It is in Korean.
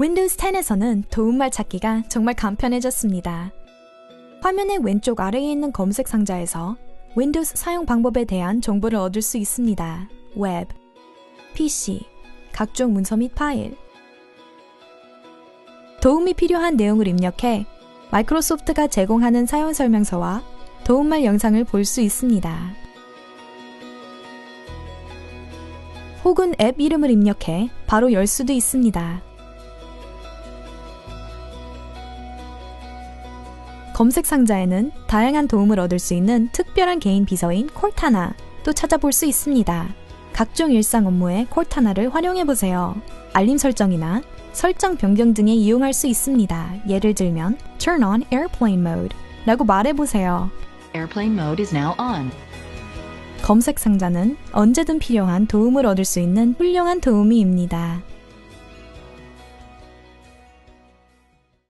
Windows 10에서는 도움말 찾기가 정말 간편해졌습니다. 화면의 왼쪽 아래에 있는 검색 상자에서 Windows 사용 방법에 대한 정보를 얻을 수 있습니다. 웹, PC, 각종 문서 및 파일. 도움이 필요한 내용을 입력해 마이크로소프트가 제공하는 사용 설명서와 도움말 영상을 볼 수 있습니다. 혹은 앱 이름을 입력해 바로 열 수도 있습니다. 검색 상자에는 다양한 도움을 얻을 수 있는 특별한 개인 비서인 콜타나도 찾아볼 수 있습니다. 각종 일상 업무에 콜타나를 활용해 보세요. 알림 설정이나 설정 변경 등에 이용할 수 있습니다. 예를 들면 Turn on Airplane Mode 라고 말해 보세요. Airplane mode is now on. 검색 상자는 언제든 필요한 도움을 얻을 수 있는 훌륭한 도우미입니다.